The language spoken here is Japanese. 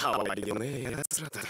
変わりのねえ奴らだ。